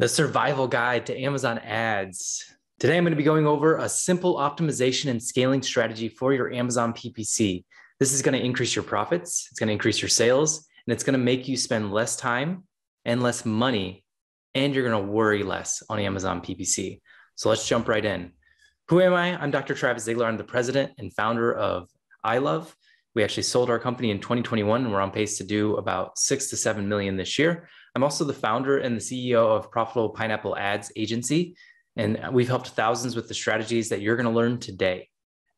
the survival guide to Amazon ads. Today, I'm going to be going over a simple optimization and scaling strategy for your Amazon PPC. This is going to increase your profits, it's going to increase your sales, and it's going to make you spend less time and less money, and you're going to worry less on Amazon PPC. So let's jump right in. Who am I? I'm Dr. Travis Zigler. I'm the president and founder of iLove. We actually sold our company in 2021 and we're on pace to do about six to seven million this year. I'm also the founder and the CEO of Profitable Pineapple Ads Agency. And we've helped thousands with the strategies that you're going to learn today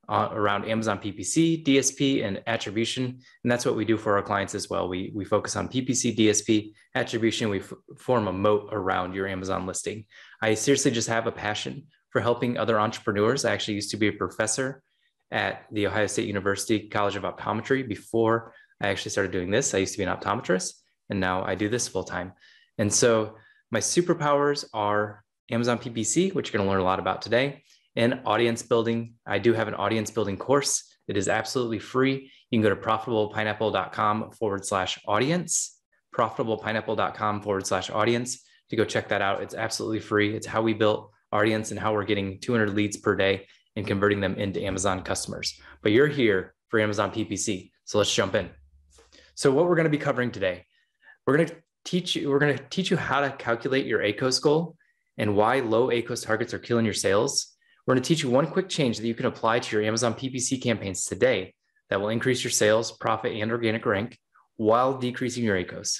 uh, around Amazon PPC, DSP, and attribution. And that's what we do for our clients as well. We, we focus on PPC, DSP, attribution. We f- form a moat around your Amazon listing. I seriously just have a passion for helping other entrepreneurs. I actually used to be a professor at the Ohio State University College of Optometry before I actually started doing this. I used to be an optometrist and now I do this full time. And so my superpowers are Amazon PPC, which you're going to learn a lot about today, and audience building. I do have an audience building course. It is absolutely free. You can go to profitablepineapple.com forward slash audience, profitablepineapple.com forward slash audience to go check that out. It's absolutely free. It's how we built audience and how we're getting 200 leads per day and converting them into Amazon customers. But you're here for Amazon PPC. So let's jump in. So what we're going to be covering today we're going to teach you, we're going to teach you how to calculate your ACOS goal and why low ACOS targets are killing your sales. We're going to teach you one quick change that you can apply to your Amazon PPC campaigns today that will increase your sales, profit, and organic rank while decreasing your ACOS.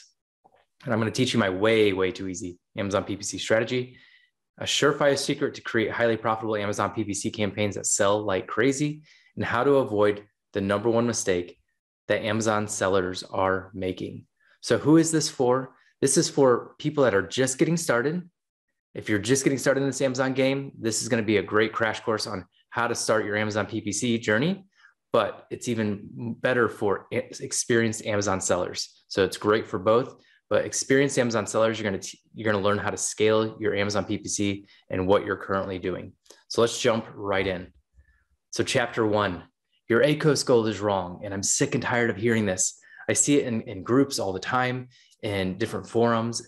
And I'm going to teach you my way, way too easy Amazon PPC strategy, a surefire secret to create highly profitable Amazon PPC campaigns that sell like crazy, and how to avoid the number one mistake that Amazon sellers are making. So, who is this for? This is for people that are just getting started. If you're just getting started in this Amazon game, this is going to be a great crash course on how to start your Amazon PPC journey. But it's even better for experienced Amazon sellers. So it's great for both. But experienced Amazon sellers, you're going to you're going to learn how to scale your Amazon PPC and what you're currently doing. So let's jump right in. So chapter one, your ACOS goal is wrong, and I'm sick and tired of hearing this. I see it in, in groups all the time in different forums.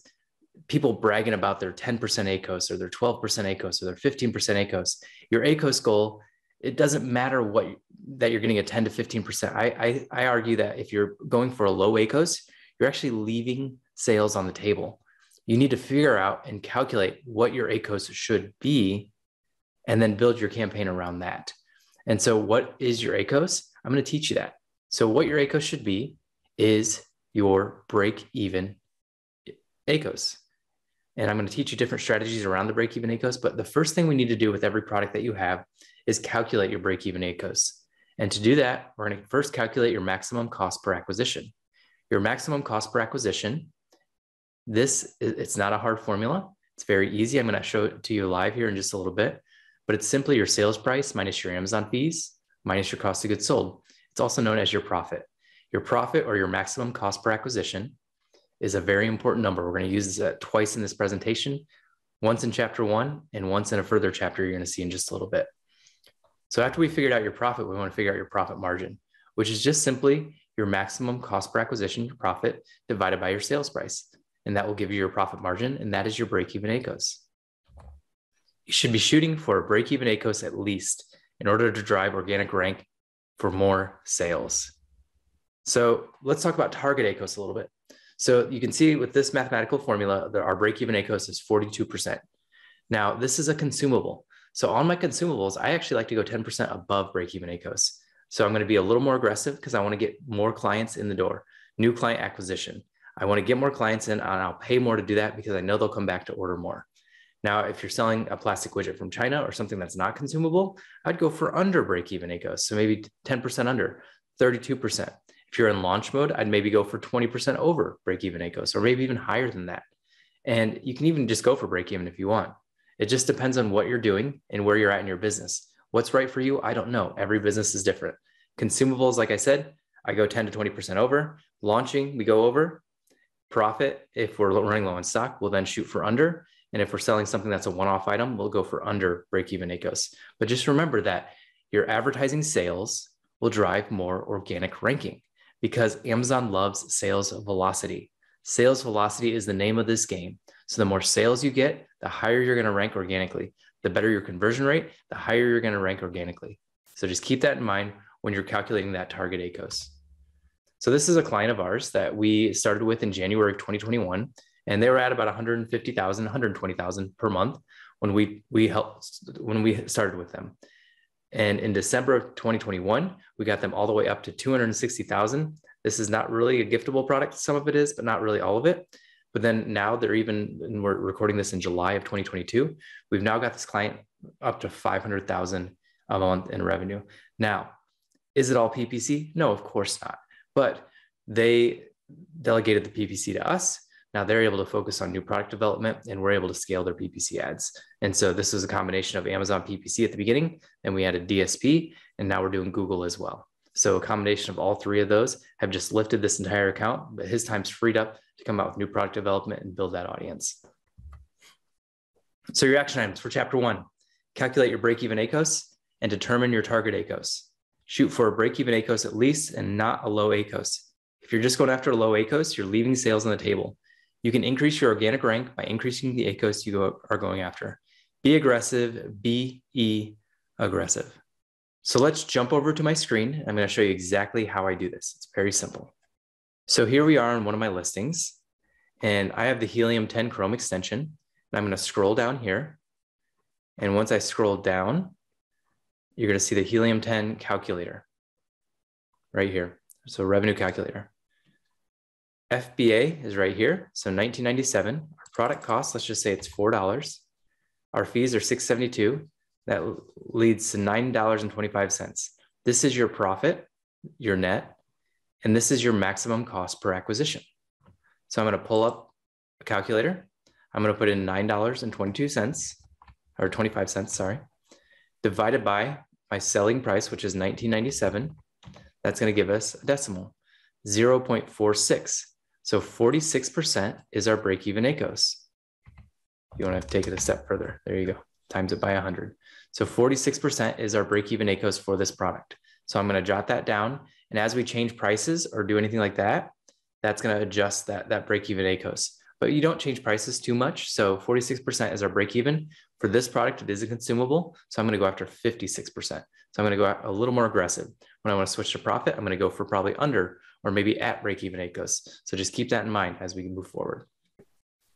People bragging about their 10% ACOS or their 12% ACOS or their 15% ACOS. Your ACOS goal, it doesn't matter what that you're getting a 10 to 15%. I, I, I argue that if you're going for a low ACOS, you're actually leaving sales on the table. You need to figure out and calculate what your ACOS should be and then build your campaign around that. And so, what is your ACOS? I'm going to teach you that. So, what your ACOS should be is your break even ACOS. And I'm going to teach you different strategies around the break even ACOS. But the first thing we need to do with every product that you have is calculate your break even ACOS. And to do that, we're going to first calculate your maximum cost per acquisition. Your maximum cost per acquisition, this it's not a hard formula. It's very easy. I'm going to show it to you live here in just a little bit, but it's simply your sales price minus your Amazon fees minus your cost of goods sold. It's also known as your profit. Your profit or your maximum cost per acquisition is a very important number. We're going to use this uh, twice in this presentation, once in chapter one and once in a further chapter you're going to see in just a little bit. So after we figured out your profit, we want to figure out your profit margin, which is just simply your maximum cost per acquisition, your profit divided by your sales price. And that will give you your profit margin. And that is your break even ACOS. You should be shooting for a break even ACOS at least in order to drive organic rank for more sales. So let's talk about target ACOS a little bit. So you can see with this mathematical formula that our break-even ACOS is 42%. Now, this is a consumable. So on my consumables, I actually like to go 10% above break-even ACOS. So I'm going to be a little more aggressive because I want to get more clients in the door, new client acquisition. I want to get more clients in and I'll pay more to do that because I know they'll come back to order more. Now, if you're selling a plastic widget from China or something that's not consumable, I'd go for under break even ACOS. So maybe 10% under, 32%. If you're in launch mode, I'd maybe go for 20% over break even ACOS or maybe even higher than that. And you can even just go for break even if you want. It just depends on what you're doing and where you're at in your business. What's right for you? I don't know. Every business is different. Consumables, like I said, I go 10 to 20% over. Launching, we go over. Profit, if we're running low on stock, we'll then shoot for under. And if we're selling something that's a one off item, we'll go for under break even ACOS. But just remember that your advertising sales will drive more organic ranking because Amazon loves sales velocity. Sales velocity is the name of this game. So the more sales you get, the higher you're going to rank organically. The better your conversion rate, the higher you're going to rank organically. So just keep that in mind when you're calculating that target ACOS. So this is a client of ours that we started with in January of 2021, and they were at about 150,000, 120,000 per month when we we helped when we started with them. And in December of 2021, we got them all the way up to 260,000. This is not really a giftable product. Some of it is, but not really all of it. But then now they're even, and we're recording this in July of 2022. We've now got this client up to 500,000 a month in revenue. Now, is it all PPC? No, of course not. But they delegated the PPC to us. Now they're able to focus on new product development and we're able to scale their PPC ads. And so this is a combination of Amazon PPC at the beginning, and we added DSP, and now we're doing Google as well. So a combination of all three of those have just lifted this entire account, but his time's freed up to come out with new product development and build that audience. So your action items for chapter one, calculate your break-even ACOS and determine your target ACOS. Shoot for a break-even ACOS at least and not a low ACOS. If you're just going after a low ACOS, you're leaving sales on the table. You can increase your organic rank by increasing the ACOS you are going after. Be aggressive, be aggressive. So let's jump over to my screen. I'm going to show you exactly how I do this. It's very simple. So here we are on one of my listings, and I have the Helium 10 Chrome extension. And I'm going to scroll down here. And once I scroll down, you're going to see the Helium 10 calculator right here. So revenue calculator. FBA is right here. So 1997. Our product cost, let's just say it's $4. Our fees are 672. That leads to $9.25. This is your profit, your net, and this is your maximum cost per acquisition. So I'm going to pull up a calculator. I'm going to put in $9.22 or 25 cents, sorry, divided by my selling price, which is 1997. That's going to give us a decimal, 0.46. So 46% is our break even ACOS. You want to take it a step further. There you go. Times it by 100. So 46% is our break even ACOS for this product. So I'm going to jot that down. And as we change prices or do anything like that, that's going to adjust that, that break even ACOS. But you don't change prices too much. So 46% is our break even. For this product, it is a consumable. So I'm going to go after 56%. So I'm going to go a little more aggressive. When I want to switch to profit, I'm going to go for probably under or maybe at break even ACOS. So just keep that in mind as we move forward.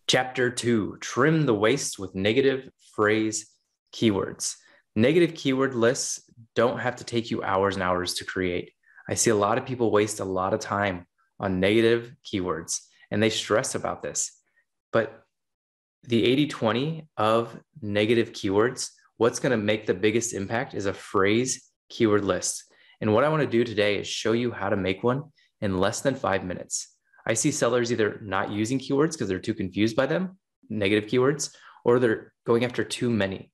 Chapter two, trim the waste with negative phrase keywords. Negative keyword lists don't have to take you hours and hours to create. I see a lot of people waste a lot of time on negative keywords and they stress about this. But the 80 20 of negative keywords, what's going to make the biggest impact is a phrase keyword list. And what I want to do today is show you how to make one in less than five minutes. I see sellers either not using keywords because they're too confused by them, negative keywords, or they're going after too many.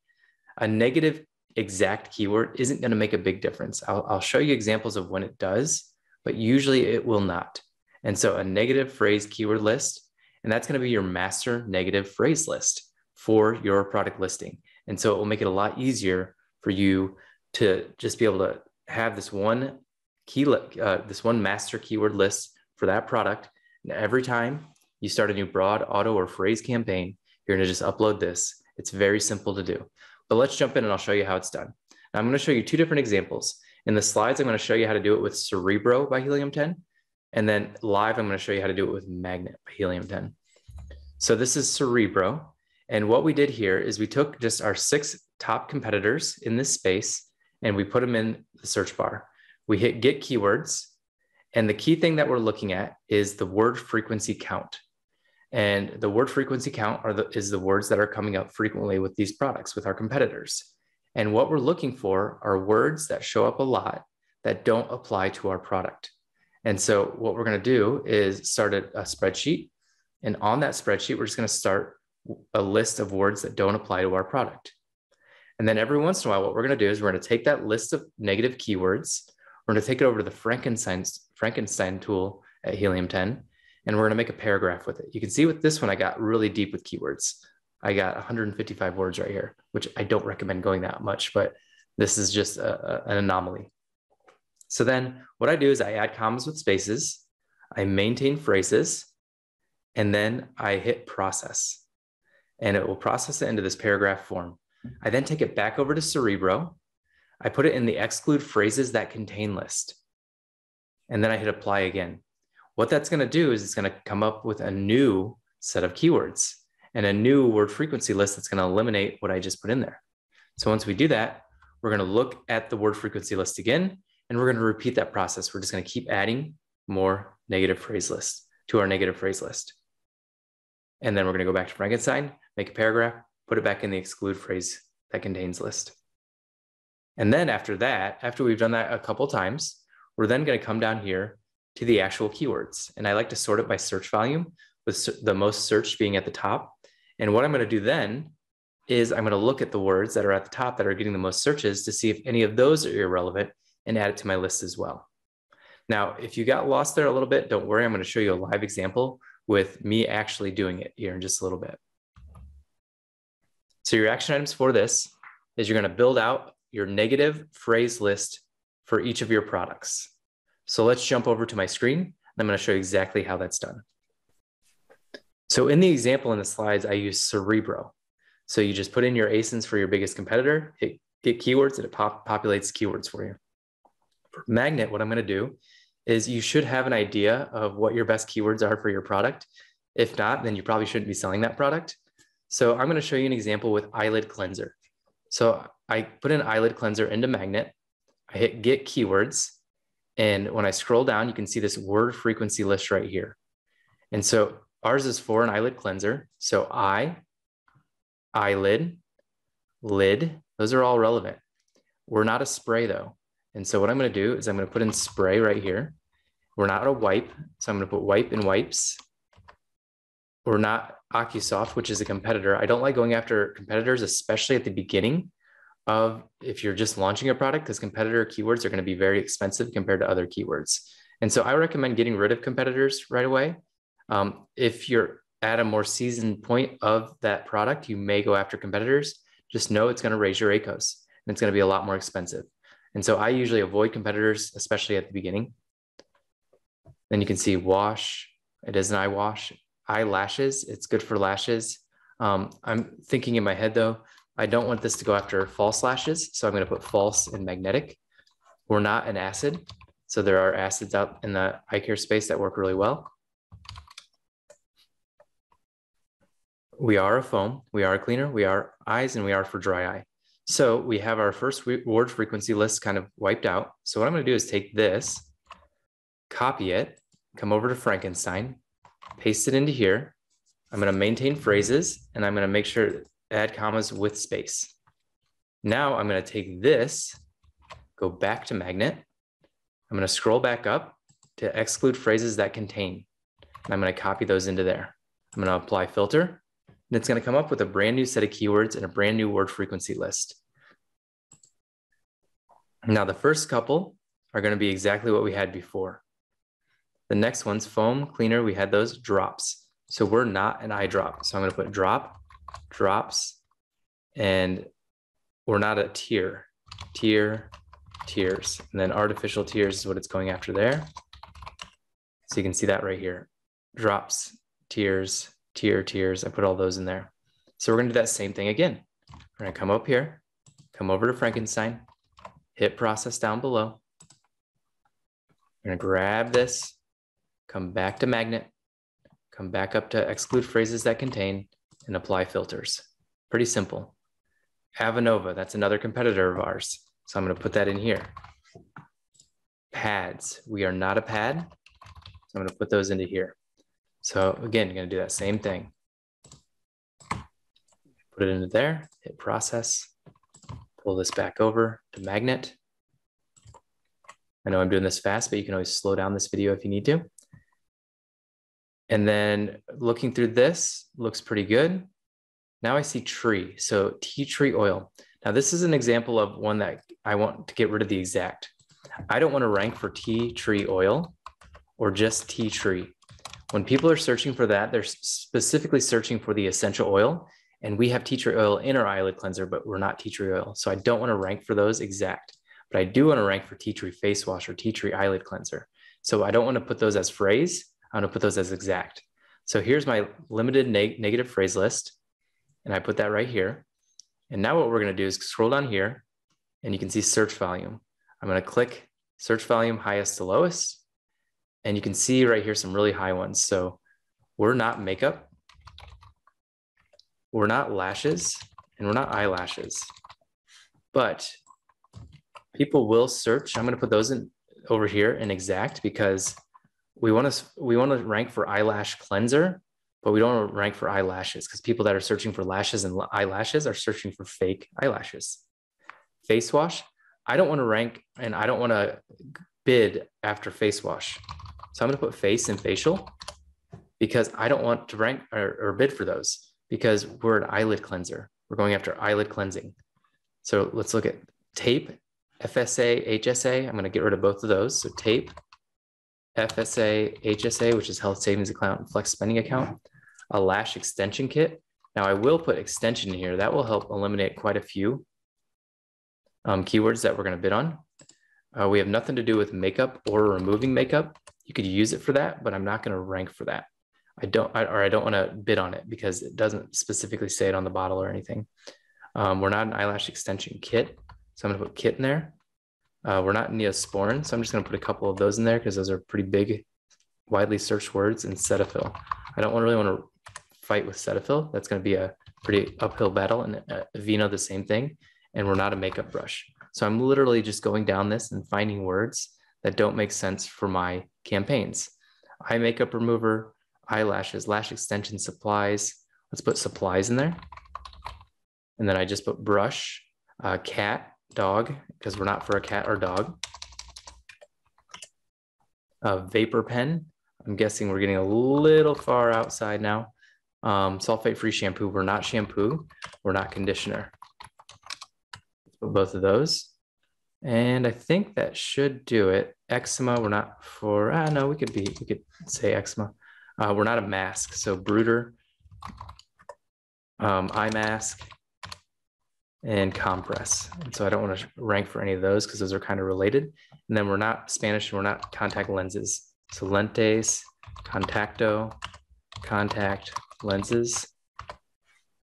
A negative exact keyword isn't going to make a big difference. I'll, I'll show you examples of when it does, but usually it will not. And so a negative phrase keyword list, and that's going to be your master negative phrase list for your product listing. And so it will make it a lot easier for you to just be able to have this one key, uh, this one master keyword list for that product. And every time you start a new broad auto or phrase campaign, you're going to just upload this. It's very simple to do. But let's jump in and I'll show you how it's done. Now I'm going to show you two different examples. In the slides, I'm going to show you how to do it with Cerebro by Helium 10. And then live, I'm going to show you how to do it with Magnet by Helium 10. So this is Cerebro. And what we did here is we took just our six top competitors in this space and we put them in the search bar. We hit get keywords. And the key thing that we're looking at is the word frequency count. And the word frequency count are the, is the words that are coming up frequently with these products, with our competitors. And what we're looking for are words that show up a lot that don't apply to our product. And so what we're going to do is start a, a spreadsheet. And on that spreadsheet, we're just going to start a list of words that don't apply to our product. And then every once in a while, what we're going to do is we're going to take that list of negative keywords, we're going to take it over to the Frankenstein, Frankenstein tool at Helium 10, and we're going to make a paragraph with it. You can see with this one, I got really deep with keywords. I got 155 words right here, which I don't recommend going that much, but this is just a, a, an anomaly. So then what I do is I add commas with spaces, I maintain phrases, and then I hit process. and it will process it into this paragraph form. I then take it back over to Cerebro. I put it in the exclude phrases that contain list. And then I hit apply again. What that's going to do is it's going to come up with a new set of keywords and a new word frequency list that's going to eliminate what I just put in there. So once we do that, we're going to look at the word frequency list again, and we're going to repeat that process. We're just going to keep adding more negative phrase lists to our negative phrase list. And then we're going to go back to Frankenstein, make a paragraph, put it back in the exclude phrase that contains list. And then after that, after we've done that a couple times, we're then going to come down here to the actual keywords. And I like to sort it by search volume, with the most searched being at the top. And what I'm going to do then is I'm going to look at the words that are at the top that are getting the most searches to see if any of those are irrelevant and add it to my list as well. Now, if you got lost there a little bit, don't worry. I'm going to show you a live example with me actually doing it here in just a little bit. So your action items for this is you're going to build out your negative phrase list for each of your products. So let's jump over to my screen. And I'm going to show you exactly how that's done. So in the example in the slides, I use Cerebro. So you just put in your ASINs for your biggest competitor, hit get keywords, and it pop, populates keywords for you. For Magnet, what I'm going to do is you should have an idea of what your best keywords are for your product. If not, then you probably shouldn't be selling that product. So I'm going to show you an example with eyelid cleanser. So I put an eyelid cleanser into Magnet. I hit get keywords. And when I scroll down, you can see this word frequency list right here. And so ours is for an eyelid cleanser. So I, eyelid, lid, those are all relevant. We're not a spray though. And so what I'm going to do is I'm going to put in spray right here. We're not a wipe. So I'm going to put wipe in wipes. We're not OcuSoft, which is a competitor. I don't like going after competitors, especially at the beginning of if you're just launching a product, because competitor keywords are going to be very expensive compared to other keywords. And so I recommend getting rid of competitors right away. Um, if you're at a more seasoned point of that product, you may go after competitors. Just know it's going to raise your ACOS and it's going to be a lot more expensive. And so I usually avoid competitors, especially at the beginning. Then you can see wash. It is an eye wash. Eyelashes. It's good for lashes. Um, I'm thinking in my head though, I don't want this to go after false lashes. So I'm going to put false and magnetic. We're not an acid. So there are acids out in the eye care space that work really well. We are a foam, we are a cleaner, we are eyes, and we are for dry eye. So we have our first word frequency list kind of wiped out. So what I'm going to do is take this, copy it, come over to Frankenstein, paste it into here. I'm going to maintain phrases, and I'm going to make sure add commas with space. Now I'm going to take this, go back to magnet. I'm going to scroll back up to exclude phrases that contain. I'm going to copy those into there. I'm going to apply filter. And it's going to come up with a brand new set of keywords and a brand new word frequency list. Now, the first couple are going to be exactly what we had before. The next one's foam cleaner. We had those drops. So we're not an eye drop. So I'm going to put drop, drops, and we're not a tear, tear, tears. And then artificial tears is what it's going after there. So you can see that right here. Drops, tears, tier, tiers. I put all those in there. So we're going to do that same thing again. We're to come up here, come over to Frankenstein, hit process down below. We're to grab this, come back to magnet, come back up to exclude phrases that contain, and apply filters. Pretty simple. Avenova, that's another competitor of ours. So I'm going to put that in here. Pads, we are not a pad. So I'm going to put those into here. So again, you're gonna do that same thing. Put it into there, hit process, pull this back over to magnet. I know I'm doing this fast, but you can always slow down this video if you need to. And then looking through this looks pretty good. Now I see tree, so tea tree oil. Now this is an example of one that I want to get rid of the exact. I don't want to rank for tea tree oil or just tea tree. When people are searching for that, they're specifically searching for the essential oil. And we have tea tree oil in our eyelid cleanser, but we're not tea tree oil. So I don't want to rank for those exact, but I do want to rank for tea tree face wash or tea tree eyelid cleanser. So I don't want to put those as phrase. I want to put those as exact. So here's my limited neg negative phrase list. and I put that right here. And now what we're going to do is scroll down here and you can see search volume. I'm going to click search volume highest to lowest. And you can see right here some really high ones. So we're not makeup, we're not lashes, and we're not eyelashes. But people will search. I'm going to put those in over here in exact because we want to we want to rank for eyelash cleanser but we don't want to rank for eyelashes because people that are searching for lashes and eyelashes are searching for fake eyelashes. Face wash, I don't want to rank and I don't want to bid after face wash. So I'm going to put face and facial because I don't want to rank or, or bid for those because we're an eyelid cleanser. We're going after eyelid cleansing. So let's look at tape, FSA, HSA. I'm going to get rid of both of those. So tape, FSA, HSA, which is health savings account, and flex spending account a lash extension kit. Now I will put extension in here. That will help eliminate quite a few um, keywords that we're going to bid on. Uh, we have nothing to do with makeup or removing makeup. You could use it for that, but I'm not going to rank for that. I don't, I, or I don't want to bid on it because it doesn't specifically say it on the bottle or anything. Um, we're not an eyelash extension kit. So I'm going to put kit in there. Uh, we're not Neosporin. So I'm just going to put a couple of those in there because those are pretty big, widely searched words and Cetaphil. I don't really want to fight with Cetaphil. That's going to be a pretty uphill battle. And uh, Aveeno, the same thing. And we're not a makeup brush. So I'm literally just going down this and finding words that don't make sense for my campaigns. Eye makeup remover, eyelashes, lash extension supplies. Let's put supplies in there. And then I just put brush, uh, cat, dog, because we're not for a cat or dog. A vapor pen. I'm guessing we're getting a little far outside now. Um, sulfate-free shampoo, we're not shampoo, we're not conditioner. both of those. And I think that should do it. Eczema, we're not for, ah, no, we could be, we could say eczema. Uh, we're not a mask. So Bruder, um, eye mask, and compress. And so I don't want to rank for any of those because those are kind of related. And then we're not Spanish and we're not contact lenses. So lentes, contacto, contact, lenses.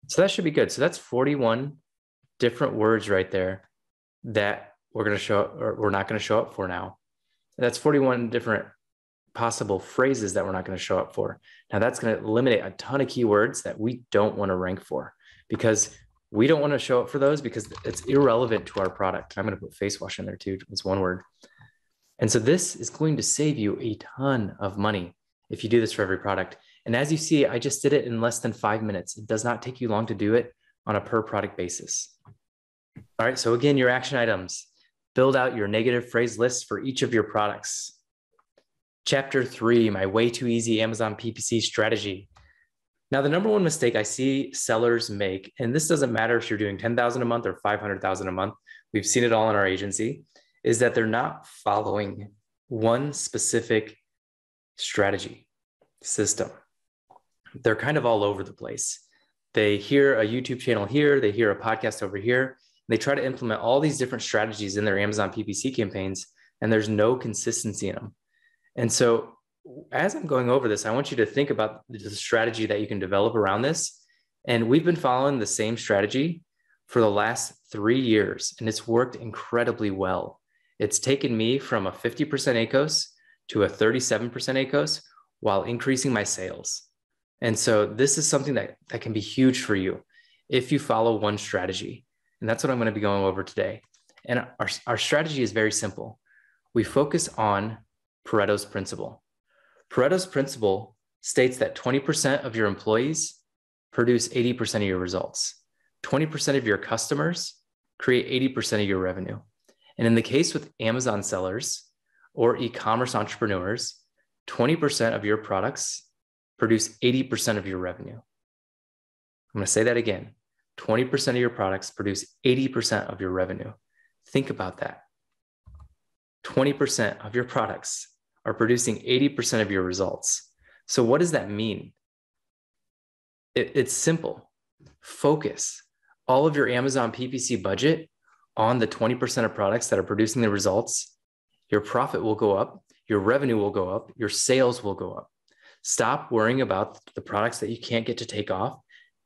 So that should be good. So that's 41 different words right there that we're going to show up or we're not going to show up for now. That's 41 different possible phrases that we're not going to show up for. Now that's going to eliminate a ton of keywords that we don't want to rank for because we don't want to show up for those because it's irrelevant to our product. I'm going to put face wash in there too. It's one word. And so this is going to save you a ton of money if you do this for every product. And as you see, I just did it in less than five minutes. It does not take you long to do it on a per product basis. All right, so again, your action items. Build out your negative phrase lists for each of your products. Chapter three, my way too easy Amazon PPC strategy. Now, the number one mistake I see sellers make, and this doesn't matter if you're doing 10,000 a month or 500,000 a month, we've seen it all in our agency, is that they're not following one specific strategy system they're kind of all over the place. They hear a YouTube channel here, they hear a podcast over here. They try to implement all these different strategies in their Amazon PPC campaigns, and there's no consistency in them. And so, as I'm going over this, I want you to think about the strategy that you can develop around this. And we've been following the same strategy for the last three years, and it's worked incredibly well. It's taken me from a 50% ACOS to a 37% ACOS while increasing my sales. And so this is something that, that can be huge for you if you follow one strategy. And that's what I'm going to be going over today. And our, our strategy is very simple. We focus on Pareto's principle. Pareto's principle states that 20% of your employees produce 80% of your results. 20% of your customers create 80% of your revenue. And in the case with Amazon sellers or e commerce entrepreneurs, 20% of your products produce 80% of your revenue. I'm going to say that again 20% of your products produce 80% of your revenue. Think about that. 20% of your products are producing 80% of your results. So, what does that mean? It, it's simple focus all of your Amazon PPC budget on the 20% of products that are producing the results. Your profit will go up, your revenue will go up, your sales will go up. Stop worrying about the products that you can't get to take off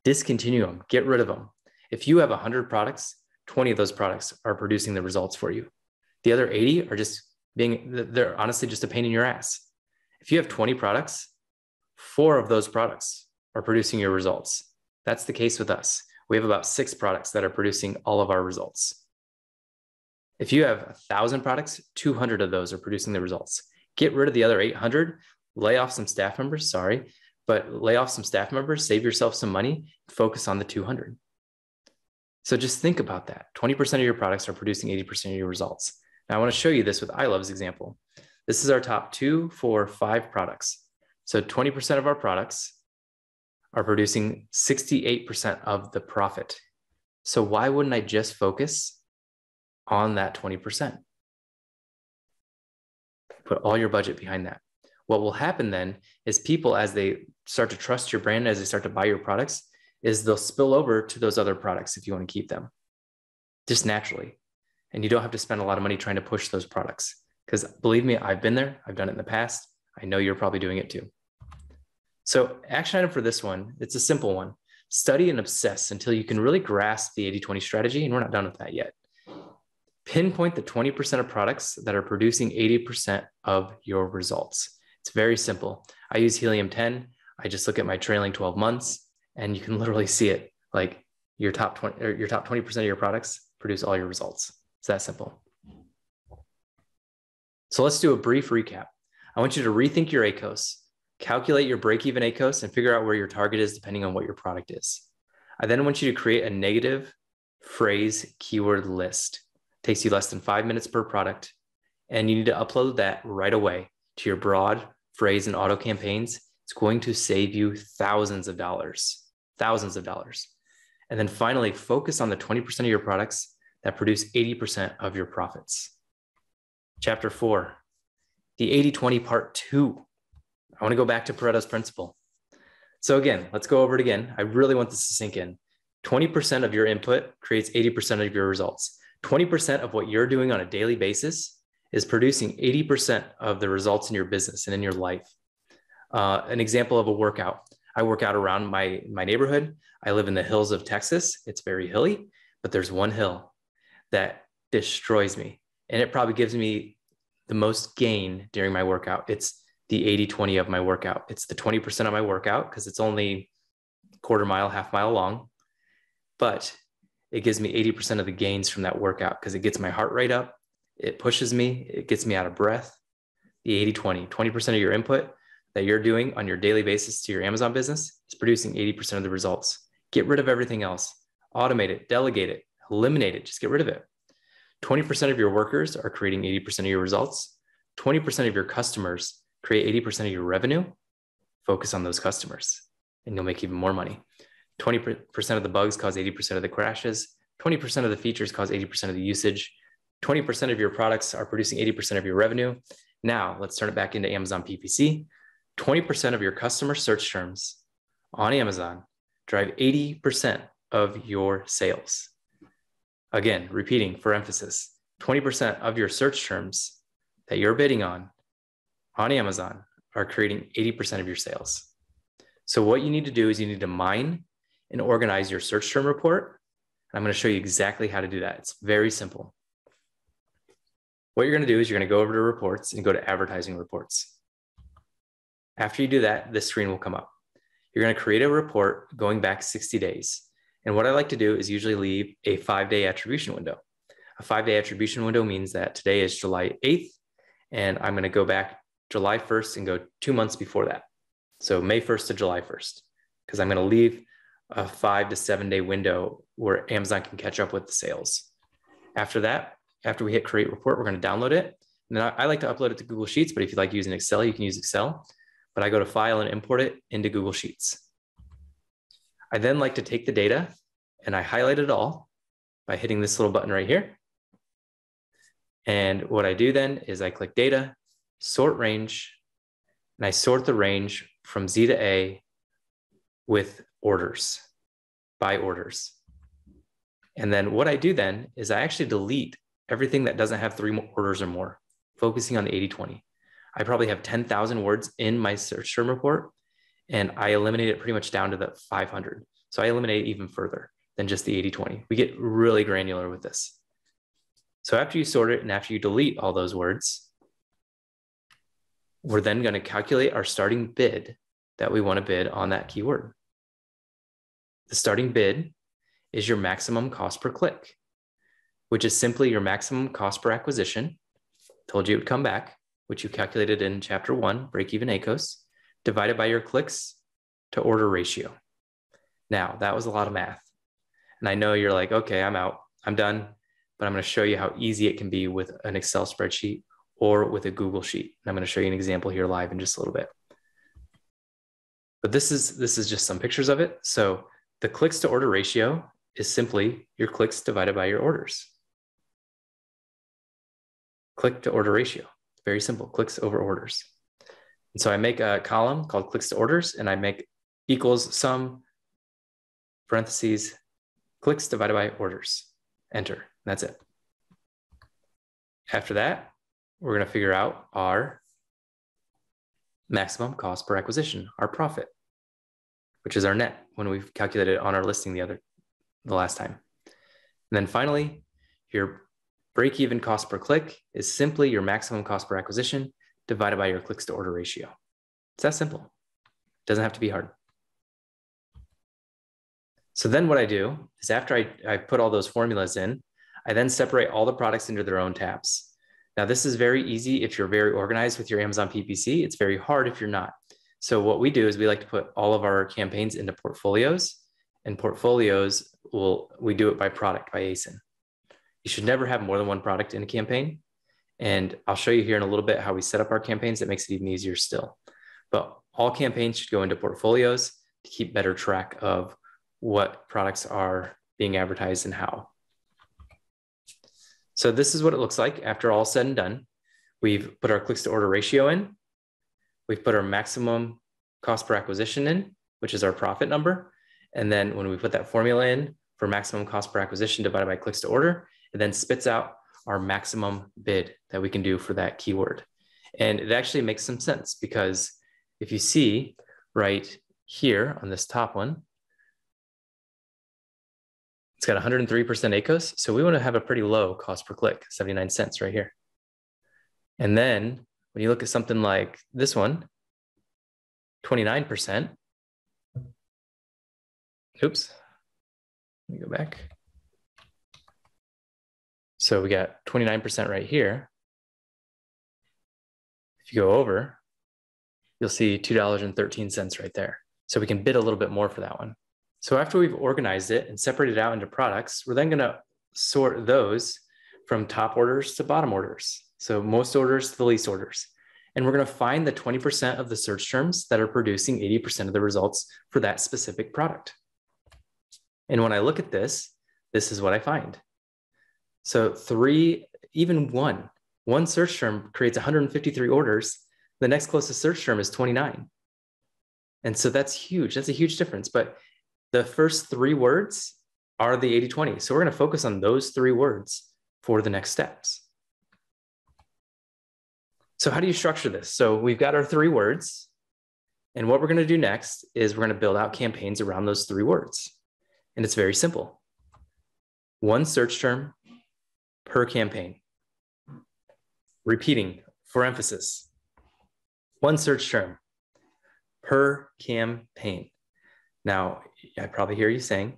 discontinue them, get rid of them. If you have 100 products, 20 of those products are producing the results for you. The other 80 are just being, they're honestly just a pain in your ass. If you have 20 products, four of those products are producing your results. That's the case with us. We have about six products that are producing all of our results. If you have a thousand products, 200 of those are producing the results. Get rid of the other 800, lay off some staff members, sorry, but lay off some staff members, save yourself some money, focus on the 200. So just think about that. 20% of your products are producing 80% of your results. Now I want to show you this with iLove's example. This is our top two, four, five products. So 20% of our products are producing 68% of the profit. So why wouldn't I just focus on that 20%? Put all your budget behind that. What will happen then is people, as they start to trust your brand, as they start to buy your products, is they'll spill over to those other products if you want to keep them just naturally. And you don't have to spend a lot of money trying to push those products. Because believe me, I've been there, I've done it in the past. I know you're probably doing it too. So, action item for this one, it's a simple one. Study and obsess until you can really grasp the 80 20 strategy. And we're not done with that yet. Pinpoint the 20% of products that are producing 80% of your results. It's very simple. I use Helium 10. I just look at my trailing 12 months and you can literally see it like your top 20 or your top 20% of your products produce all your results. It's that simple. So let's do a brief recap. I want you to rethink your ACOS, calculate your break-even ACOS, and figure out where your target is depending on what your product is. I then want you to create a negative phrase keyword list. It takes you less than five minutes per product, and you need to upload that right away to your broad phrase and auto campaigns. It's going to save you thousands of dollars, thousands of dollars. And then finally, focus on the 20% of your products that produce 80% of your profits. Chapter four, the 80 20 part two. I want to go back to Pareto's principle. So, again, let's go over it again. I really want this to sink in. 20% of your input creates 80% of your results. 20% of what you're doing on a daily basis is producing 80% of the results in your business and in your life. Uh, an example of a workout I work out around my, my neighborhood. I live in the hills of Texas. It's very hilly, but there's one hill that destroys me. And it probably gives me the most gain during my workout. It's the 80 20 of my workout. It's the 20% of my workout because it's only quarter mile, half mile long. But it gives me 80% of the gains from that workout because it gets my heart rate up. It pushes me, it gets me out of breath. The 80 20, 20% of your input that you're doing on your daily basis to your Amazon business is producing 80% of the results. Get rid of everything else, automate it, delegate it, eliminate it, just get rid of it. 20% of your workers are creating 80% of your results. 20% of your customers create 80% of your revenue. Focus on those customers and you'll make even more money. 20% of the bugs cause 80% of the crashes. 20% of the features cause 80% of the usage. 20% of your products are producing 80% of your revenue. Now let's turn it back into Amazon PPC. 20% of your customer search terms on Amazon drive 80% of your sales. Again, repeating for emphasis 20% of your search terms that you're bidding on on Amazon are creating 80% of your sales. So, what you need to do is you need to mine and organize your search term report. I'm going to show you exactly how to do that. It's very simple. What you're going to do is you're going to go over to reports and go to advertising reports. After you do that, this screen will come up. You're going to create a report going back 60 days. And what I like to do is usually leave a five day attribution window. A five day attribution window means that today is July 8th, and I'm going to go back July 1st and go two months before that. So May 1st to July 1st, because I'm going to leave a five to seven day window where Amazon can catch up with the sales. After that, after we hit create report, we're going to download it. And then I, I like to upload it to Google Sheets, but if you like using Excel, you can use Excel. But I go to file and import it into Google Sheets. I then like to take the data and I highlight it all by hitting this little button right here. And what I do then is I click data, sort range, and I sort the range from Z to A with orders, by orders. And then what I do then is I actually delete everything that doesn't have three orders or more, focusing on the 80 20. I probably have 10,000 words in my search term report and I eliminate it pretty much down to the 500. So I eliminate even further than just the 80 20. We get really granular with this. So after you sort it and after you delete all those words, we're then going to calculate our starting bid that we want to bid on that keyword. The starting bid is your maximum cost per click, which is simply your maximum cost per acquisition. Told you it would come back, which you calculated in chapter one, break even ACOS, divided by your clicks to order ratio. Now, that was a lot of math. And I know you're like, okay, I'm out, I'm done, but I'm going to show you how easy it can be with an Excel spreadsheet or with a Google Sheet. And I'm going to show you an example here live in just a little bit. But this is this is just some pictures of it. So the clicks to order ratio is simply your clicks divided by your orders. Click to order ratio. Very simple, clicks over orders. And so I make a column called clicks to orders and I make equals sum parentheses clicks divided by orders. Enter. That's it. After that, we're going to figure out our maximum cost per acquisition, our profit, which is our net when we've calculated on our listing the other the last time. And then finally, your break even cost per click is simply your maximum cost per acquisition divided by your clicks to order ratio. It's that simple. It doesn't have to be hard. So then what I do is after I, I put all those formulas in, I then separate all the products into their own tabs. Now, this is very easy if you're very organized with your Amazon PPC. It's very hard if you're not. So what we do is we like to put all of our campaigns into portfolios and portfolios will, we do it by product by ASIN. You should never have more than one product in a campaign. And I'll show you here in a little bit how we set up our campaigns. That makes it even easier still. But all campaigns should go into portfolios to keep better track of what products are being advertised and how. So this is what it looks like after all said and done. We've put our clicks to order ratio in. We've put our maximum cost per acquisition in, which is our profit number. And then when we put that formula in for maximum cost per acquisition divided by clicks to order, it then spits out our maximum bid that we can do for that keyword. And it actually makes some sense because if you see right here on this top one, it's got 103% ACOS. So we want to have a pretty low cost per click, 79 cents right here. And then when you look at something like this one, 29%. Oops. Let me go back. So we got 29% right here. If you go over, you'll see $2.13 right there. So we can bid a little bit more for that one. So after we've organized it and separated out into products, we're then going to sort those from top orders to bottom orders. So most orders to the least orders. And we're going to find the 20% of the search terms that are producing 80% of the results for that specific product. And when I look at this, this is what I find. So three, even one, one search term creates 153 orders. The next closest search term is 29. And so that's huge. That's a huge difference. But the first three words are the 80 20. So we're going to focus on those three words for the next steps. So, how do you structure this? So, we've got our three words. And what we're going to do next is we're going to build out campaigns around those three words. And it's very simple one search term per campaign. Repeating for emphasis one search term per campaign. Now, I probably hear you saying,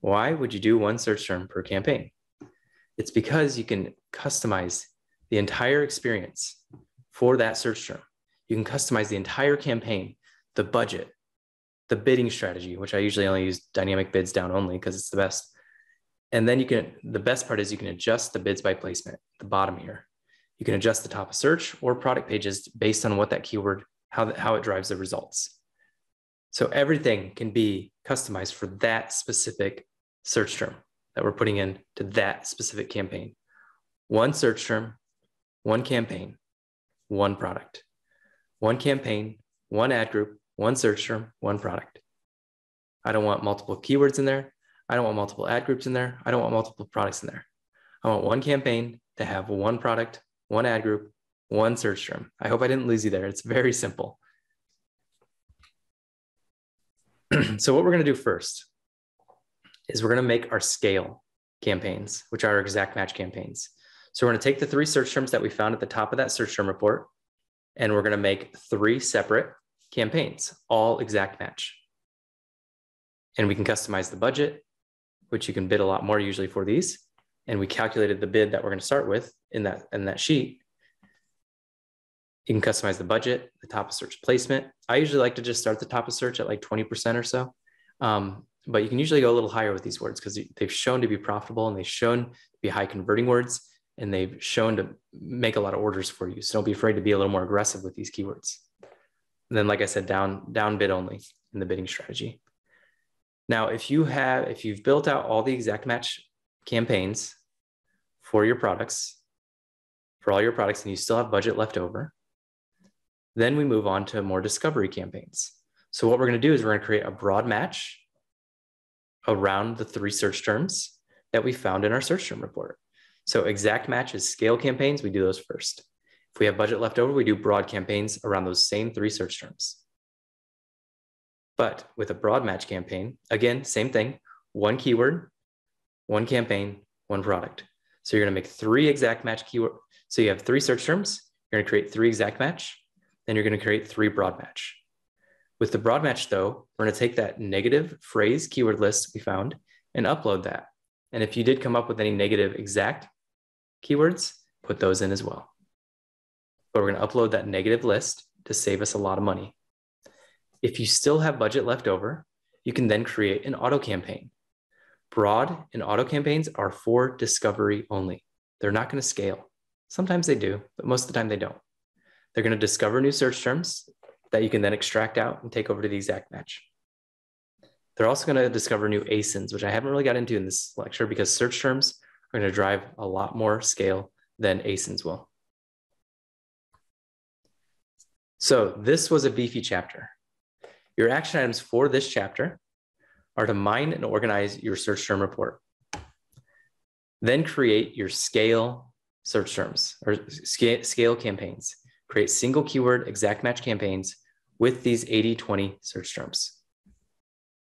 why would you do one search term per campaign? It's because you can customize the entire experience for that search term. You can customize the entire campaign, the budget, the bidding strategy, which I usually only use dynamic bids down only because it's the best. And then you can, the best part is you can adjust the bids by placement, the bottom here. You can adjust the top of search or product pages based on what that keyword, how, how it drives the results. So everything can be customized for that specific search term that we're putting in to that specific campaign. One search term, one campaign, one product. One campaign, one ad group, one search term, one product. I don't want multiple keywords in there. I don't want multiple ad groups in there. I don't want multiple products in there. I want one campaign to have one product, one ad group, one search term. I hope I didn't lose you there. It's very simple. so what we're going to do first is we're going to make our scale campaigns, which are exact match campaigns. So we're going to take the three search terms that we found at the top of that search term report, and we're going to make three separate campaigns, all exact match. And we can customize the budget, which you can bid a lot more usually for these. And we calculated the bid that we're going to start with in that, in that sheet. You can customize the budget, the top of search placement. I usually like to just start the top of search at like 20% or so. Um, but you can usually go a little higher with these words because they've shown to be profitable and they've shown to be high converting words and they've shown to make a lot of orders for you. So don't be afraid to be a little more aggressive with these keywords. And then, like I said, down, down bid only in the bidding strategy. Now, if you have, if you've built out all the exact match campaigns for your products, for all your products, and you still have budget left over, then we move on to more discovery campaigns. So what we're going to do is we're going to create a broad match around the three search terms that we found in our search term report. So exact matches, scale campaigns, we do those first. If we have budget left over, we do broad campaigns around those same three search terms. But with a broad match campaign, again, same thing, one keyword, one campaign, one product. So you're gonna make three exact match keyword. So you have three search terms, you're gonna create three exact match, then you're gonna create three broad match. With the broad match though, we're gonna take that negative phrase keyword list we found and upload that. And if you did come up with any negative exact keywords, put those in as well. But we're gonna upload that negative list to save us a lot of money. If you still have budget left over, you can then create an auto campaign. Broad and auto campaigns are for discovery only. They're not going to scale. Sometimes they do, but most of the time they don't. They're going to discover new search terms that you can then extract out and take over to the exact match. They're also going to discover new ASINs, which I haven't really got into in this lecture because search terms are going to drive a lot more scale than ASINs will. So this was a beefy chapter. Your action items for this chapter are to mine and organize your search term report. Then create your scale search terms or scale, campaigns. Create single keyword exact match campaigns with these 80-20 search terms.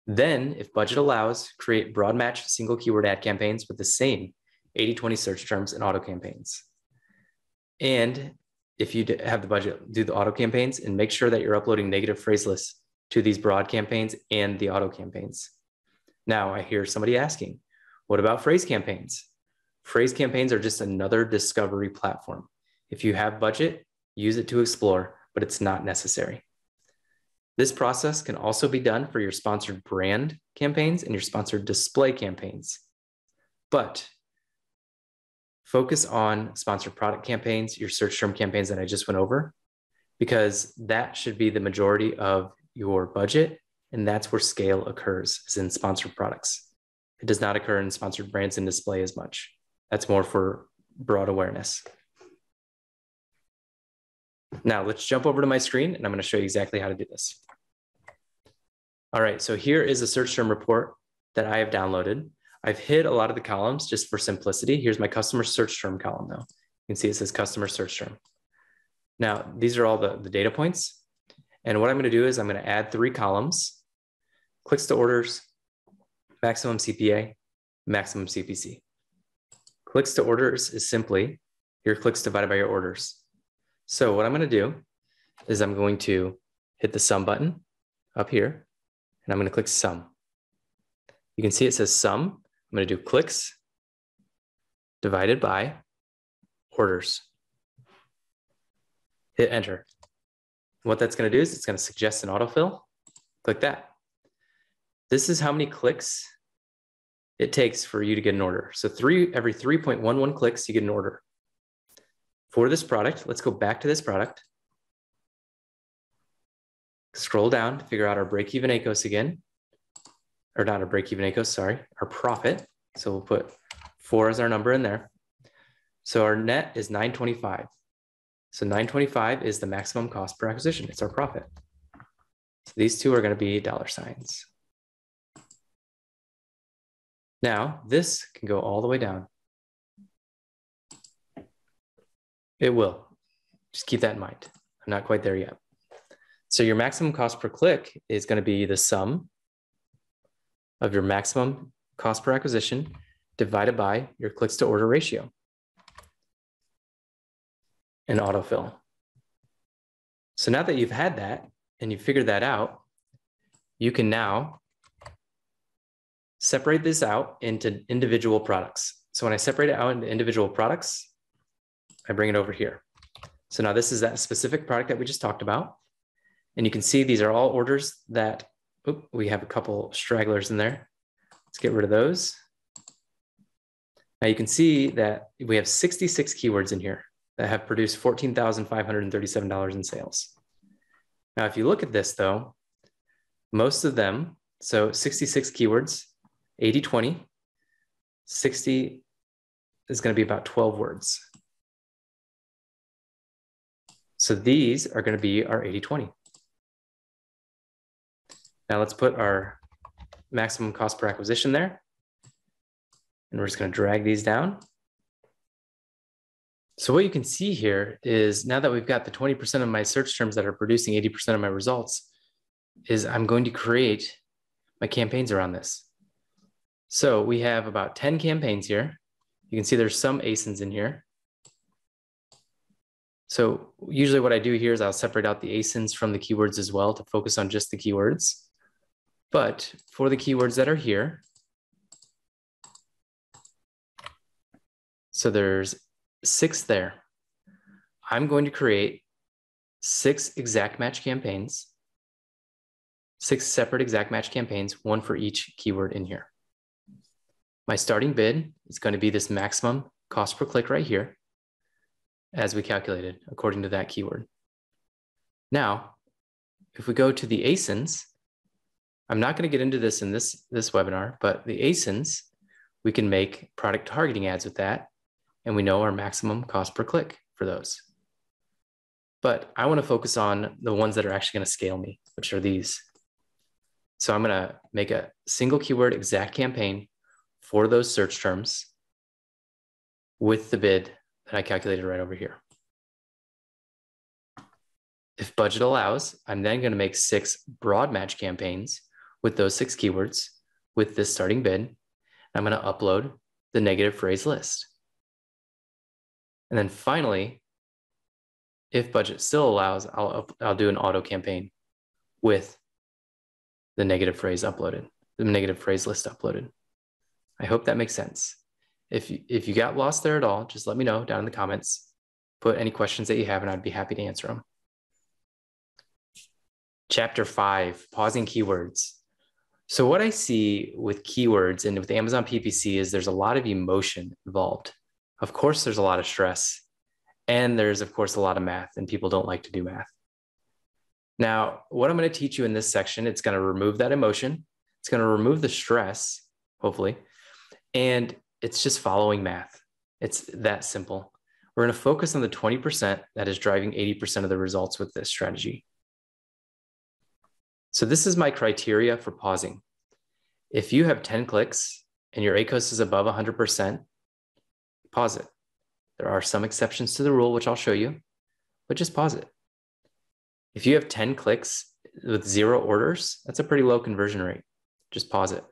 Then, if budget allows, create broad match single keyword ad campaigns with the same 80-20 search terms and auto campaigns. And if you have the budget, do the auto campaigns and make sure that you're uploading negative phrase lists to these broad campaigns and the auto campaigns. Now I hear somebody asking, what about phrase campaigns? Phrase campaigns are just another discovery platform. If you have budget, use it to explore, but it's not necessary. This process can also be done for your sponsored brand campaigns and your sponsored display campaigns. But focus on sponsored product campaigns, your search term campaigns that I just went over, because that should be the majority of your budget. And that's where scale occurs is in sponsored products. It does not occur in sponsored brands and display as much. That's more for broad awareness. Now let's jump over to my screen and I'm going to show you exactly how to do this. All right, so here is a search term report that I have downloaded. I've hid a lot of the columns just for simplicity. Here's my customer search term column though. You can see it says customer search term. Now, these are all the, the data points. And what I'm going to do is I'm going to add three columns, clicks to orders, maximum CPA, maximum CPC. Clicks to orders is simply your clicks divided by your orders. So what I'm going to do is I'm going to hit the sum button up here, and I'm going to click sum. You can see it says sum. I'm going to do clicks divided by orders. Hit enter. What that's going to do is it's going to suggest an autofill. Click that. This is how many clicks it takes for you to get an order. So three every 3.11 clicks, you get an order. For this product, let's go back to this product. Scroll down to figure out our break-even ACOS again. Or not our break-even ACOS, sorry, our profit. So we'll put four as our number in there. So our net is 925. So 925 is the maximum cost per acquisition. It's our profit. So these two are going to be dollar signs. Now, this can go all the way down. It will. Just keep that in mind. I'm not quite there yet. So your maximum cost per click is going to be the sum of your maximum cost per acquisition divided by your clicks to order ratio and autofill. So now that you've had that and you've figured that out, you can now separate this out into individual products. So when I separate it out into individual products, I bring it over here. So now this is that specific product that we just talked about. And you can see these are all orders that, oop, we have a couple stragglers in there. Let's get rid of those. Now you can see that we have 66 keywords in here that have produced $14,537 in sales. Now, if you look at this though, most of them, so 66 keywords, 80, 20, 60 is going to be about 12 words. So these are going to be our 80, 20. Now let's put our maximum cost per acquisition there. And we're just going to drag these down. So what you can see here is now that we've got the 20% of my search terms that are producing 80% of my results, is I'm going to create my campaigns around this. So we have about 10 campaigns here. You can see there's some ASINs in here. So usually what I do here is I'll separate out the ASINs from the keywords as well to focus on just the keywords. But for the keywords that are here, so there's six there. I'm going to create six exact match campaigns, six separate exact match campaigns, one for each keyword in here. My starting bid is going to be this maximum cost per click right here, as we calculated according to that keyword. Now, if we go to the ASINs, I'm not going to get into this in this, this webinar, but the ASINs, we can make product targeting ads with that. And we know our maximum cost per click for those. But I want to focus on the ones that are actually going to scale me, which are these. So I'm going to make a single keyword exact campaign for those search terms with the bid that I calculated right over here. If budget allows, I'm then going to make six broad match campaigns with those six keywords with this starting bid. I'm going to upload the negative phrase list. And then finally, if budget still allows, I'll, I'll do an auto campaign with the negative phrase uploaded, the negative phrase list uploaded. I hope that makes sense. If you, if you got lost there at all, just let me know down in the comments. Put any questions that you have, and I'd be happy to answer them. Chapter five, pausing keywords. So what I see with keywords and with Amazon PPC is there's a lot of emotion involved. Of course, there's a lot of stress. And there's, of course, a lot of math, and people don't like to do math. Now, what I'm going to teach you in this section, it's going to remove that emotion. It's going to remove the stress, hopefully. And it's just following math. It's that simple. We're going to focus on the 20% that is driving 80% of the results with this strategy. So this is my criteria for pausing. If you have 10 clicks and your ACOS is above 100%, pause it. There are some exceptions to the rule, which I'll show you, but just pause it. If you have 10 clicks with zero orders, that's a pretty low conversion rate. Just pause it.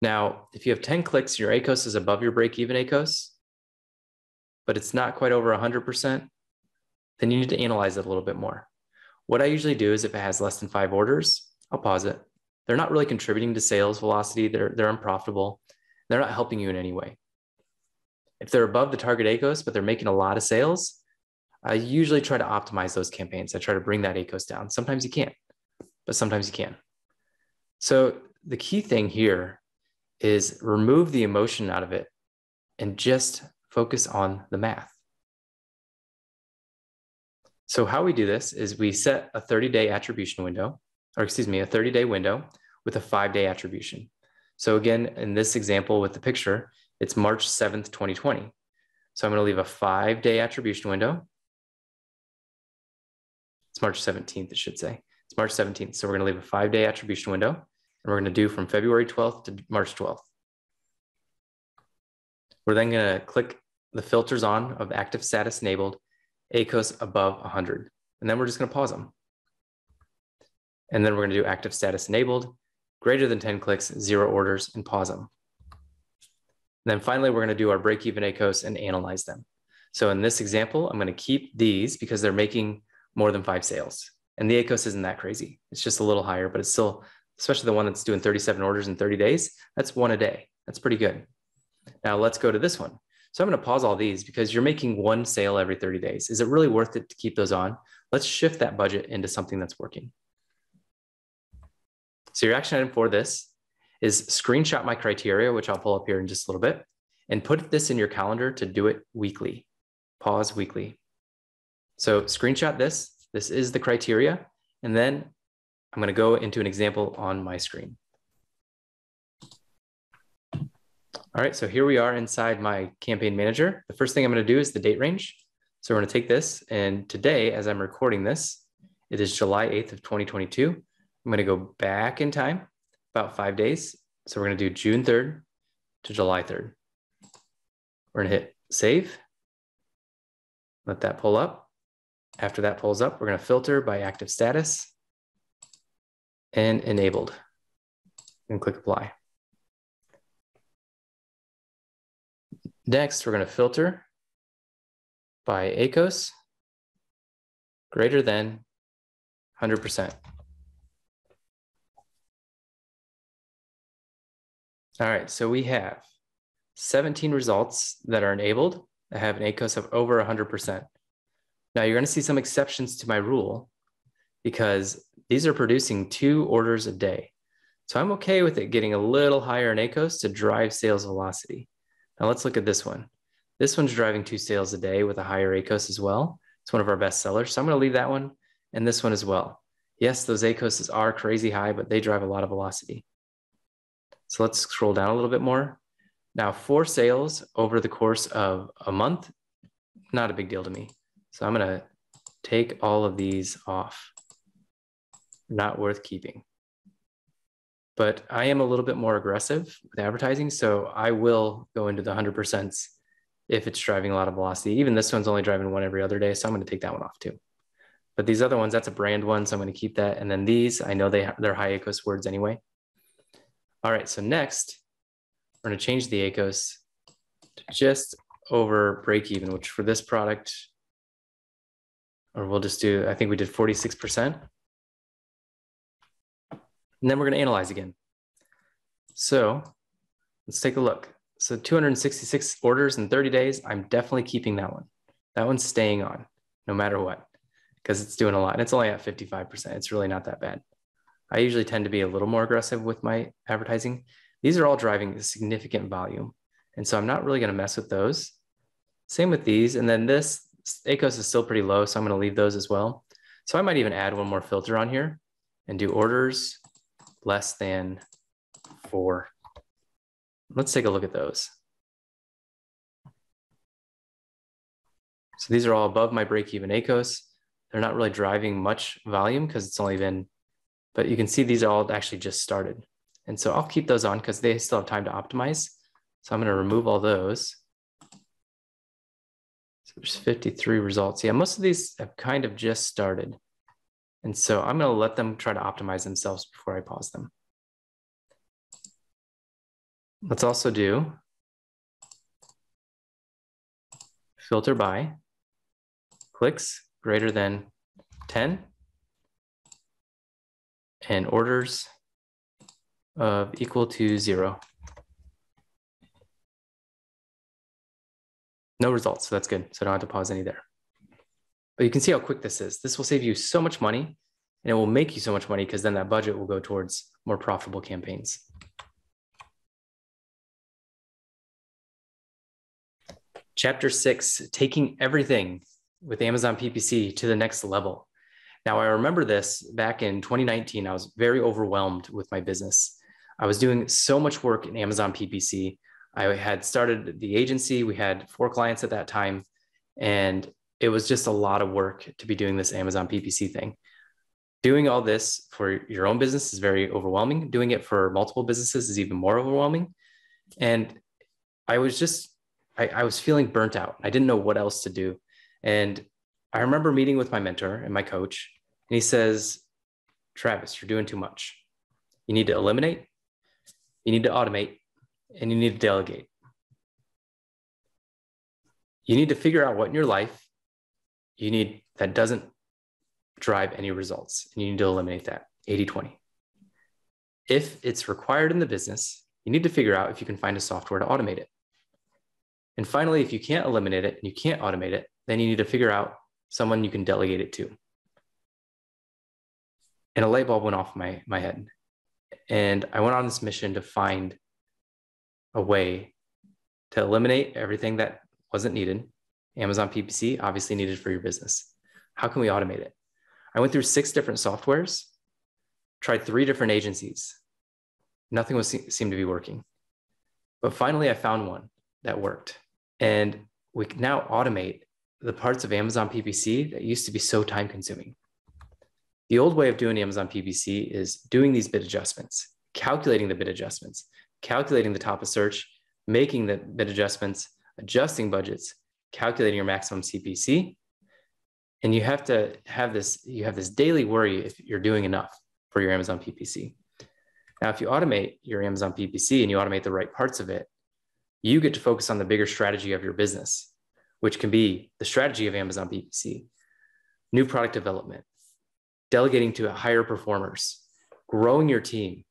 Now, if you have 10 clicks, your ACOS is above your break-even ACOS, but it's not quite over 100%, then you need to analyze it a little bit more. What I usually do is if it has less than five orders, I'll pause it. They're not really contributing to sales velocity. They're, they're unprofitable. They're not helping you in any way. If they're above the target ACOS, but they're making a lot of sales, I usually try to optimize those campaigns. I try to bring that ACOS down. Sometimes you can't, but sometimes you can. So the key thing here is remove the emotion out of it and just focus on the math. So how we do this is we set a 30 day attribution window, or excuse me, a 30 day window with a five day attribution. So again, in this example with the picture, it's March 7th, 2020. So I'm going to leave a five day attribution window. It's March 17th, it should say. It's March 17th. So we're going to leave a five day attribution window and we're going to do from February 12th to March 12th. We're then going to click the filters on of active status enabled ACOS above 100. And then we're just going to pause them. And then we're going to do active status enabled, greater than 10 clicks, zero orders, and pause them. Then finally, we're going to do our break even ACOS and analyze them. So in this example, I'm going to keep these because they're making more than five sales. And the ACOS isn't that crazy. It's just a little higher, but it's still, especially the one that's doing 37 orders in 30 days, that's one a day. That's pretty good. Now let's go to this one. So I'm going to pause all these because you're making one sale every 30 days. Is it really worth it to keep those on? Let's shift that budget into something that's working. So your action item for this is screenshot my criteria, which I'll pull up here in just a little bit, and put this in your calendar to do it weekly. Pause weekly. So screenshot this. This is the criteria. And then I'm going to go into an example on my screen. All right, so here we are inside my campaign manager. The first thing I'm going to do is the date range. So we're going to take this, and today, as I'm recording this, it is July 8th of 2022. I'm going to go back in time about five days. So we're going to do June 3rd to July 3rd. We're going to hit save. Let that pull up. After that pulls up, we're going to filter by active status and enabled and click apply. Next, we're going to filter by ACOS greater than 100%. All right, so we have 17 results that are enabled that have an ACOS of over 100%. Now you're going to see some exceptions to my rule because these are producing two orders a day. So I'm okay with it getting a little higher in ACOS to drive sales velocity. Now let's look at this one. This one's driving two sales a day with a higher ACOS as well. It's one of our best sellers. So I'm going to leave that one and this one as well. Yes, those ACOSs are crazy high, but they drive a lot of velocity. So let's scroll down a little bit more. Now, four sales over the course of a month, not a big deal to me. So I'm going to take all of these off. Not worth keeping but I am a little bit more aggressive with advertising. So I will go into the 100% if it's driving a lot of velocity. Even this one's only driving one every other day. So I'm going to take that one off too. But these other ones, that's a brand one. So I'm going to keep that. And then these, I know they, they're high ACOS words anyway. All right. So next, we're to change the ACOS to just over break even, which for this product, or we'll just do, I think we did 46%. And then we're going to analyze again. So let's take a look. So 266 orders in 30 days. I'm definitely keeping that one. That one's staying on no matter what because it's doing a lot. And it's only at 55%. It's really not that bad. I usually tend to be a little more aggressive with my advertising. These are all driving significant volume. And so I'm not really going to mess with those. Same with these. And then this ACOS is still pretty low. So I'm going to leave those as well. So I might even add one more filter on here and do orders less than four. Let's take a look at those. So these are all above my break-even ACOS. They're not really driving much volume because it's only been, but you can see these are all actually just started. And so I'll keep those on because they still have time to optimize. So I'm going to remove all those. So there's 53 results. Yeah, most of these have kind of just started. And so I'm going to let them try to optimize themselves before I pause them. Let's also do filter by clicks greater than 10 and orders of equal to zero. No results, so that's good. So I don't have to pause any there. But you can see how quick this is. This will save you so much money and it will make you so much money because then that budget will go towards more profitable campaigns. Chapter six, taking everything with Amazon PPC to the next level. Now, I remember this back in 2019. I was very overwhelmed with my business. I was doing so much work in Amazon PPC. I had started the agency, we had four clients at that time, and it was just a lot of work to be doing this Amazon PPC thing. Doing all this for your own business is very overwhelming. Doing it for multiple businesses is even more overwhelming. And I was just, I, I was feeling burnt out. I didn't know what else to do. And I remember meeting with my mentor and my coach, and he says, Travis, you're doing too much. you need to eliminate, you need to automate, and you need to delegate. You need to figure out what in your life you need that doesn't drive any results, and you need to eliminate that 80 20. If it's required in the business, you need to figure out if you can find a software to automate it. And finally, if you can't eliminate it and you can't automate it, then you need to figure out someone you can delegate it to. And a light bulb went off my, my head. And I went on this mission to find a way to eliminate everything that wasn't needed. Amazon PPC, obviously needed for your business. How can we automate it? I went through six different softwares, tried three different agencies. Nothing was seemed to be working. But finally, I found one that worked. And we can now automate the parts of Amazon PPC that used to be so time consuming. The old way of doing Amazon PPC is doing these bid adjustments, calculating the bid adjustments, calculating the top of search, making the bid adjustments, adjusting budgets, calculating your maximum CPC. And you have to have this, you have this daily worry if you're doing enough for your Amazon PPC. Now, if you automate your Amazon PPC and you automate the right parts of it, you get to focus on the bigger strategy of your business, which can be the strategy of Amazon PPC, new product development, delegating to higher performers, growing your team.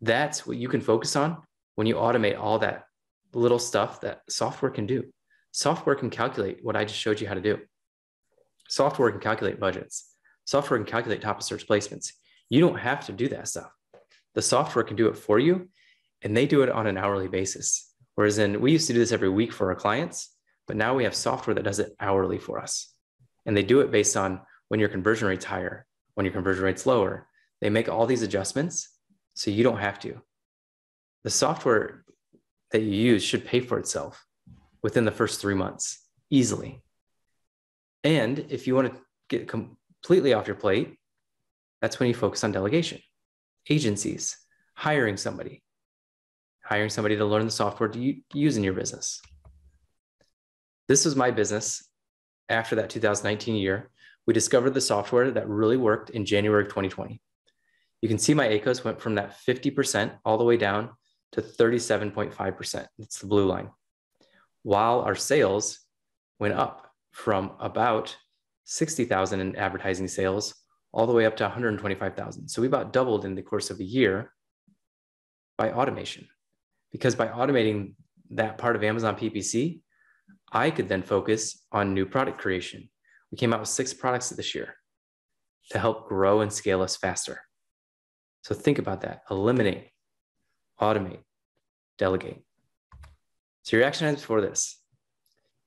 That's what you can focus on when you automate all that little stuff that software can do. Software can calculate what I just showed you how to do. Software can calculate budgets. Software can calculate top of search placements. You don't have to do that stuff. The software can do it for you, and they do it on an hourly basis. Whereas in we used to do this every week for our clients, but now we have software that does it hourly for us. And they do it based on when your conversion rate's higher, when your conversion rate's lower. They make all these adjustments so you don't have to. The software that you use should pay for itself within the first three months easily. And if you want to get completely off your plate, that's when you focus on delegation, agencies, hiring somebody, hiring somebody to learn the software to use in your business. This was my business after that 2019 year we discovered the software that really worked in January of 2020. You can see my ACOS went from that 50% all the way down to 37.5%. It's the blue line. While our sales went up from about 60,000 in advertising sales all the way up to 125,000. So we about doubled in the course of a year by automation. Because by automating that part of Amazon PPC, I could then focus on new product creation, we came out with six products this year to help grow and scale us faster. So think about that eliminate, automate, delegate. So, your action items for this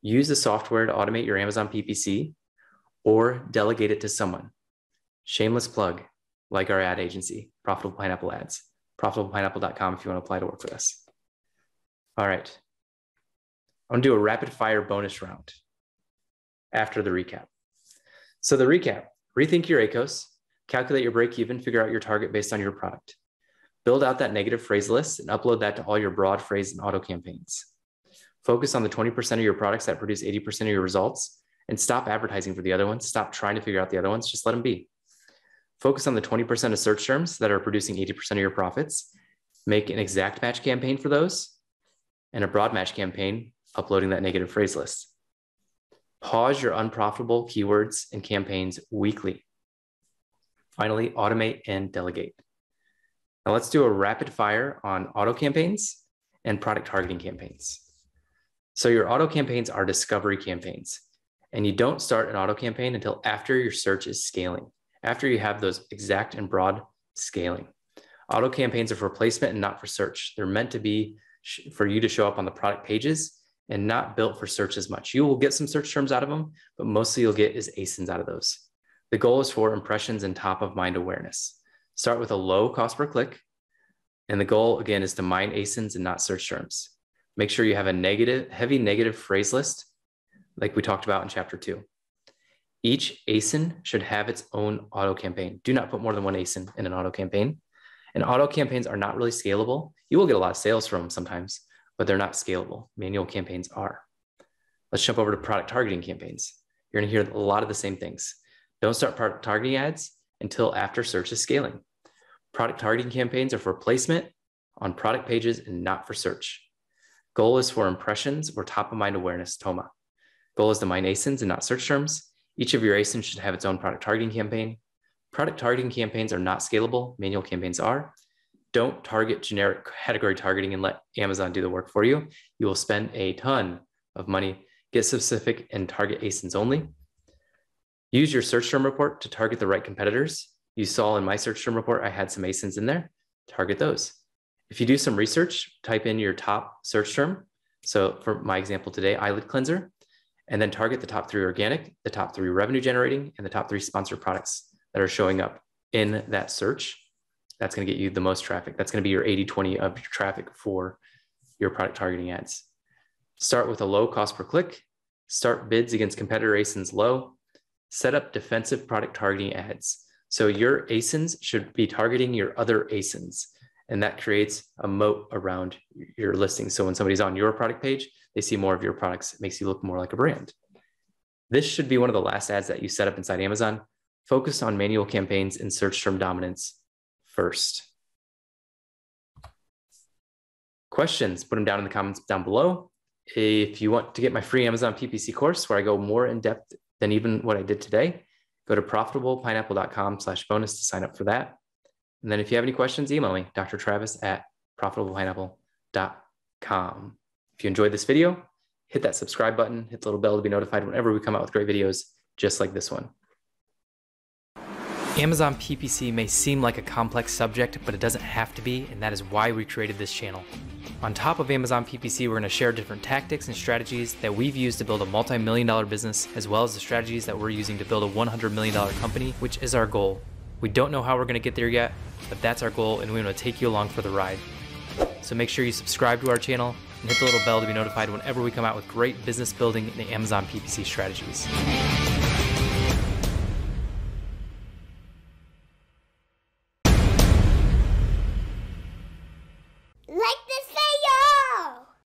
use the software to automate your Amazon PPC or delegate it to someone. Shameless plug, like our ad agency, Profitable Pineapple Ads, profitablepineapple.com if you want to apply to work with us. All right. I'm going to do a rapid fire bonus round after the recap. So the recap, rethink your ACOS, calculate your break even, figure out your target based on your product. Build out that negative phrase list and upload that to all your broad phrase and auto campaigns. Focus on the 20% of your products that produce 80% of your results and stop advertising for the other ones. Stop trying to figure out the other ones, just let them be. Focus on the 20% of search terms that are producing 80% of your profits. Make an exact match campaign for those and a broad match campaign uploading that negative phrase list. Pause your unprofitable keywords and campaigns weekly. Finally, automate and delegate. Now let's do a rapid fire on auto campaigns and product targeting campaigns. So your auto campaigns are discovery campaigns, and you don't start an auto campaign until after your search is scaling, after you have those exact and broad scaling. Auto campaigns are for placement and not for search. They're meant to be for you to show up on the product pages and not built for search as much. You will get some search terms out of them, but mostly you'll get is ASINs out of those. The goal is for impressions and top of mind awareness. Start with a low cost per click. And the goal again is to mine ASINs and not search terms. Make sure you have a negative, heavy negative phrase list, like we talked about in chapter two. Each ASIN should have its own auto campaign. Do not put more than one ASIN in an auto campaign. And auto campaigns are not really scalable. You will get a lot of sales from them sometimes, but they're not scalable. Manual campaigns are. Let's jump over to product targeting campaigns. You're going to hear a lot of the same things. Don't start product targeting ads until after search is scaling. Product targeting campaigns are for placement on product pages and not for search. Goal is for impressions or top of mind awareness, TOMA. Goal is to mine ASINs and not search terms. Each of your ASINs should have its own product targeting campaign. Product targeting campaigns are not scalable, manual campaigns are. Don't target generic category targeting and let Amazon do the work for you. You will spend a ton of money. Get specific and target ASINs only. Use your search term report to target the right competitors. You saw in my search term report, I had some ASINs in there. Target those. If you do some research, type in your top search term. So for my example today, eyelid cleanser, and then target the top three organic, the top three revenue generating, and the top three sponsored products that are showing up in that search. That's going to get you the most traffic. That's going to be your 80 20 of your traffic for your product targeting ads. Start with a low cost per click, start bids against competitor ASINs low, set up defensive product targeting ads. So your ASINs should be targeting your other ASINs and that creates a moat around your listing. So when somebody's on your product page, they see more of your products. It makes you look more like a brand. This should be one of the last ads that you set up inside Amazon. Focus on manual campaigns and search term dominance first. Questions, put them down in the comments down below. If you want to get my free Amazon PPC course where I go more in depth than even what I did today, go to profitablepineapple.com slash bonus to sign up for that. And then if you have any questions, email me, Dr. Travis at profitablepineapple.com. If you enjoyed this video, hit that subscribe button, hit the little bell to be notified whenever we come out with great videos just like this one. Amazon PPC may seem like a complex subject, but it doesn't have to be, and that is why we created this channel. On top of Amazon PPC, we're going to share different tactics and strategies that we've used to build a multi million dollar business, as well as the strategies that we're using to build a $100 million company, which is our goal. We don't know how we're going to get there yet, but that's our goal and we want to take you along for the ride. So make sure you subscribe to our channel and hit the little bell to be notified whenever we come out with great business building and Amazon PPC strategies.